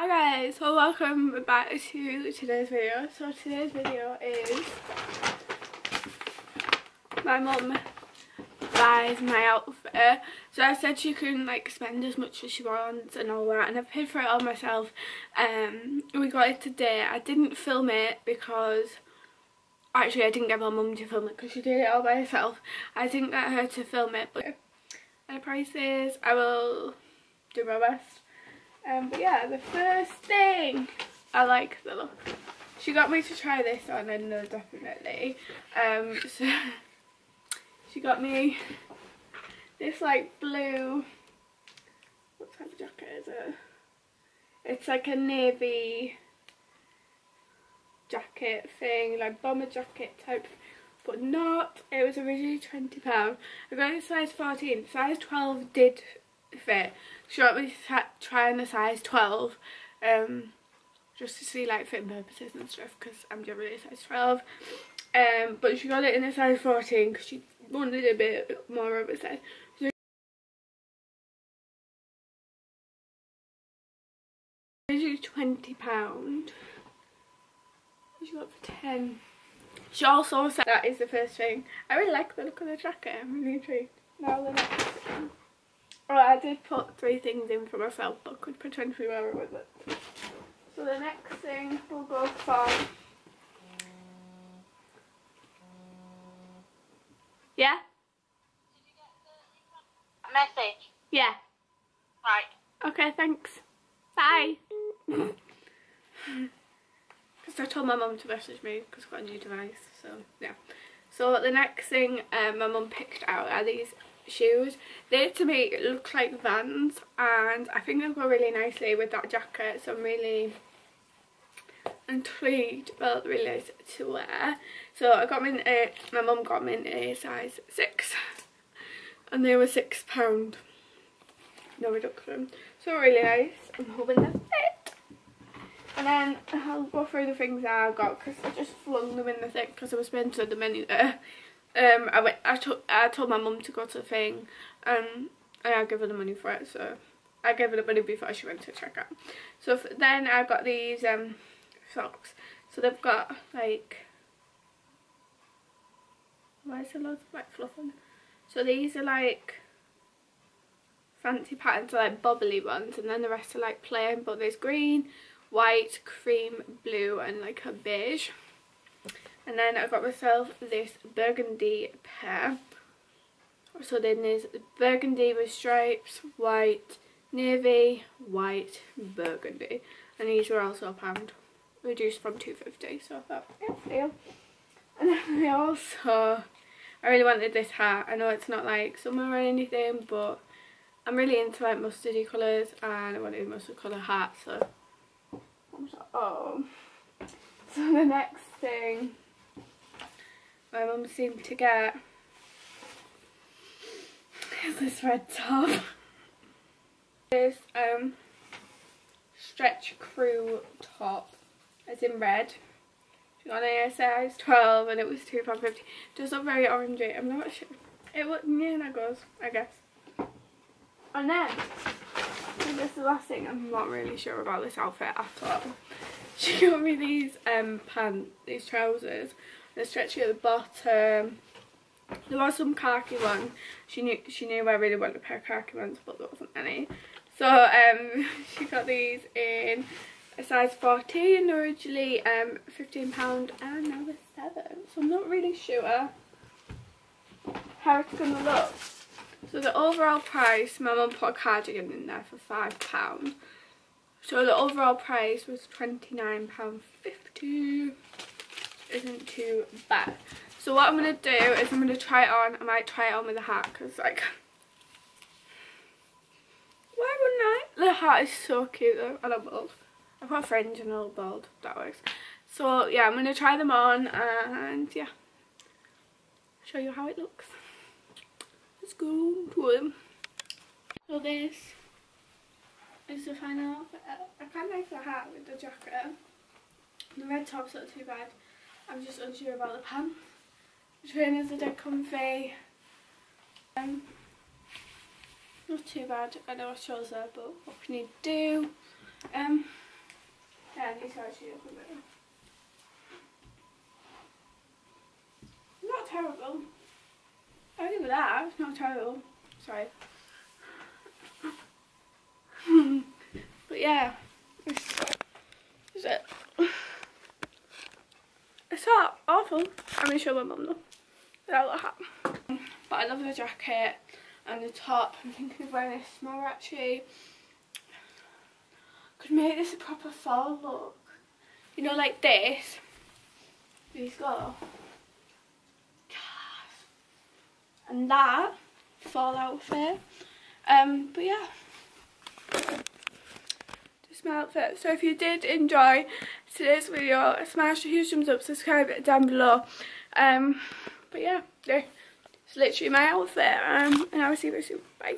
Hi guys, so welcome back to today's video. So today's video is my mum buys my outfit. So I said she can like spend as much as she wants and all that and I paid for it all myself. Um, we got it today. I didn't film it because actually I didn't get my mum to film it because she did it all by herself. I didn't get her to film it but the prices I will do my best um, but yeah, the first thing, I like the look. She got me to try this on and no, definitely. Um, so she got me this like blue, what type of jacket is it? It's like a navy jacket thing, like bomber jacket type but not, it was originally £20. I got it size 14, size 12 did fit. She want me to try on the size 12 um, just to see like fitting purposes and stuff because I'm generally a size 12. Um, but she got it in a size 14 because she wanted a bit more of a size. So twenty pound. She got for ten. She also said that is the first thing. I really like the look of the jacket. I'm really intrigued. Now the next I did put three things in for myself, but could potentially wear it with it. So the next thing we'll go for... Yeah? message? Yeah. Right. Okay, thanks. Bye. Because I told my mum to message me because I've got a new device, so yeah. So the next thing um, my mum picked out are these shoes. They to me look like Vans and I think they'll go really nicely with that jacket so I'm really intrigued about really nice to wear. So I got them in a, my mum got them in a size 6 and they were £6 no reduction. So really nice. I'm hoping they fit. And then I'll go through the things I got because I just flung them in the thing because I was spending so the many there um, I went. I told I told my mum to go to the thing, um, and I gave her the money for it. So I gave her the money before she went to check out. So then I got these um socks. So they've got like why is there loads of like fluff on? So these are like fancy patterns, are, like bubbly ones, and then the rest are like plain. But there's green, white, cream, blue, and like a beige. And then I got myself this burgundy pair. So then there's burgundy with stripes, white, navy, white, burgundy. And these were also a pound, reduced from 250 So I thought, yeah, deal. And then I also, I really wanted this hat. I know it's not like summer or anything, but I'm really into like mustardy colours and I wanted a mustard colour hat. So, oh. So the next thing my mum seemed to get is this red top. this um stretch crew top as in red. She got a size 12 and it was £2.50. Does look very orangey. I'm not sure. It yeah that goes, I guess. And then this is the last thing, I'm not really sure about this outfit at all. She got me these um pants, these trousers they're stretchy at the bottom. There was some khaki ones. She knew she knew I really wanted a pair of khaki ones, but there wasn't any. So um, she got these in a size 14 originally, um, £15 and now they're 7 So I'm not really sure how it's to look. So the overall price, my mum put a cardigan in there for £5. So the overall price was £29.50 isn't too bad. So what I'm going to do is I'm going to try it on. I might try it on with a hat because like... Why wouldn't I? The hat is so cute though. I love bald. I've got a fringe and a little bald. That works. So yeah, I'm going to try them on and yeah. Show you how it looks. Let's go to them. So this is the final outfit. I kind of like the hat with the jacket. The red top's not too bad. I'm just unsure about the pants. The trainers are dead comfy. Um, not too bad. I know I chose that, but what can you do? Um, Yeah, need to actually a bit. Not terrible. I give it that. It's not terrible. Sorry. but yeah, it's, is it? It's not awful. I'm gonna show my mum though. Hat. But I love the jacket and the top. I'm thinking of wearing this tomorrow actually. Could make this a proper fall look. You know, like this. These go. And that fall outfit. Um, but yeah. My outfit. So if you did enjoy today's video, smash a huge thumbs up, subscribe down below. Um, but yeah, it's literally my outfit. Um, and I will see you very soon. Bye.